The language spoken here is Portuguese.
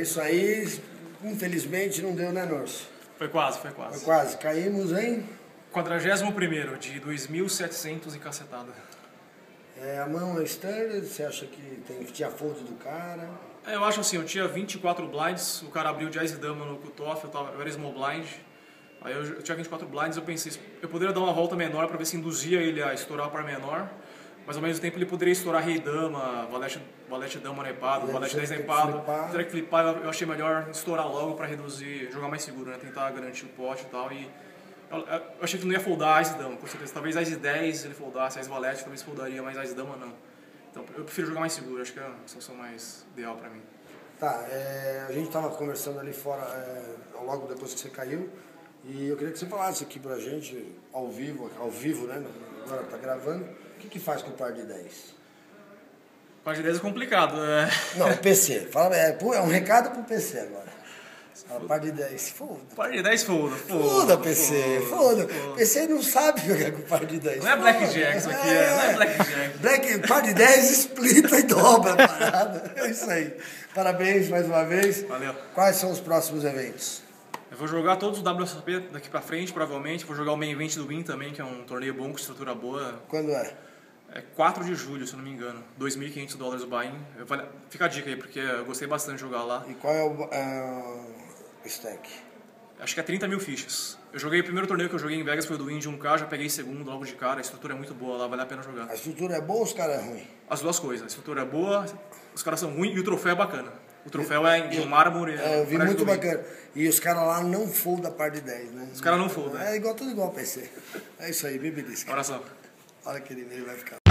isso aí. Infelizmente não deu, né, Norso? Foi quase, foi quase. Foi quase. Caímos em. 41 de 2.700 e cacetada. É, a mão é standard, você acha que tem, tinha fold do cara? É, eu acho assim, eu tinha 24 blinds, o cara abriu de e dama no cutoff, eu, tava, eu era small blind. Aí eu, eu tinha 24 blinds, eu pensei, eu poderia dar uma volta menor para ver se induzia ele a estourar para menor. Mas ao mesmo tempo ele poderia estourar rei dama, valete, valete dama nepado, valete 10 nepado. Teria que flipar, eu achei melhor estourar logo para reduzir, jogar mais seguro, né? Tentar garantir o pote e tal. E eu, eu achei que não ia foldar Ice Dama, com certeza. Talvez Ice 10 ele foldasse, Ice Valete talvez foldaria, mas Ice Dama não. Então eu prefiro jogar mais seguro, acho que é a solução mais ideal para mim. Tá, é, a gente estava conversando ali fora, é, logo depois que você caiu, e eu queria que você falasse aqui pra gente, ao vivo, ao vivo, né? Agora tá gravando, o que, que faz com o par de 10? Par de 10 é complicado, é. Não, PC. Fala, é, é um recado pro PC agora. A par de 10, foda. Par de 10, foda. Foda, PC, foda. PC não sabe jogar com par de 10. Não é Blackjack isso aqui, é. não é Blackjack. Black, par de 10, explita e dobra a parada. É isso aí. Parabéns mais uma vez. Valeu. Quais são os próximos eventos? Eu vou jogar todos os WSP daqui pra frente, provavelmente. Vou jogar o main event do Win também, que é um torneio bom, com estrutura boa. Quando é? É 4 de julho, se eu não me engano. 2.500 dólares o buy-in. Fica a dica aí, porque eu gostei bastante de jogar lá. E qual é o... É stack? Acho que é 30 mil fichas. Eu joguei o primeiro torneio que eu joguei em Vegas foi o do Indy 1K, já peguei segundo logo de cara. A estrutura é muito boa lá, vale a pena jogar. A estrutura é boa ou os caras é ruim? As duas coisas. A estrutura é boa, os caras são ruins e o troféu é bacana. O troféu é de mármore. É, eu vi muito bacana. E os caras lá não foldam a par de 10, né? Os caras não foldam. É igual tudo igual PC. É isso aí, bebê Abração. Olha que ele vai ficar.